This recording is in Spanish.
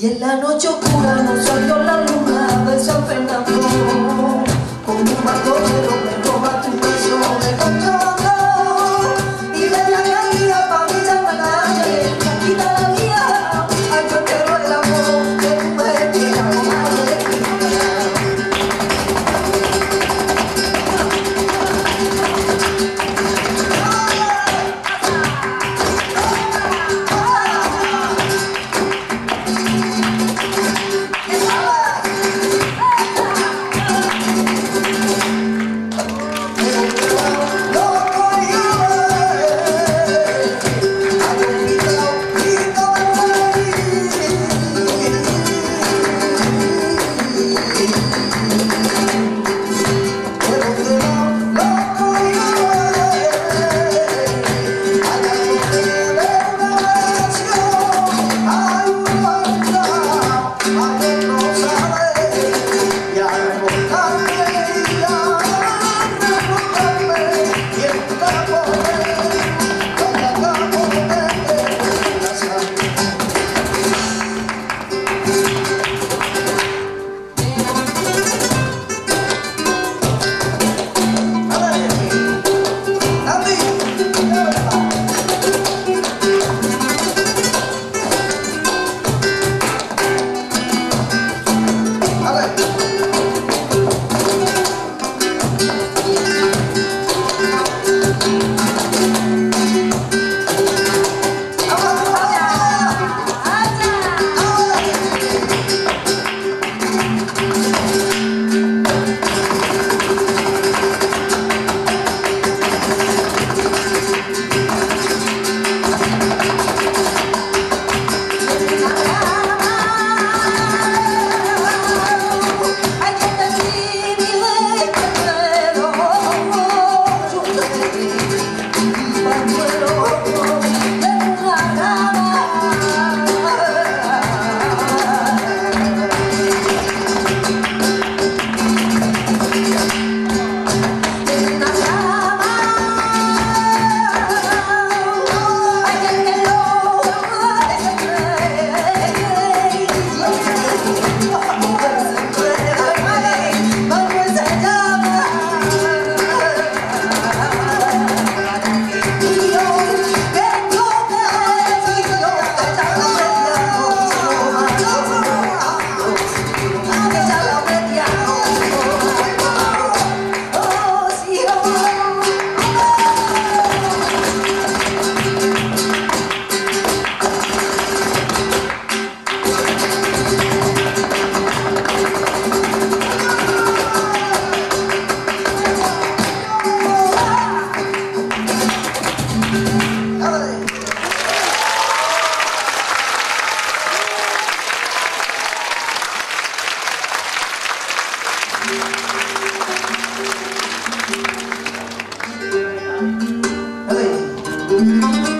Y en la noche oscura nos salió la luna de San Fernando, 还嗯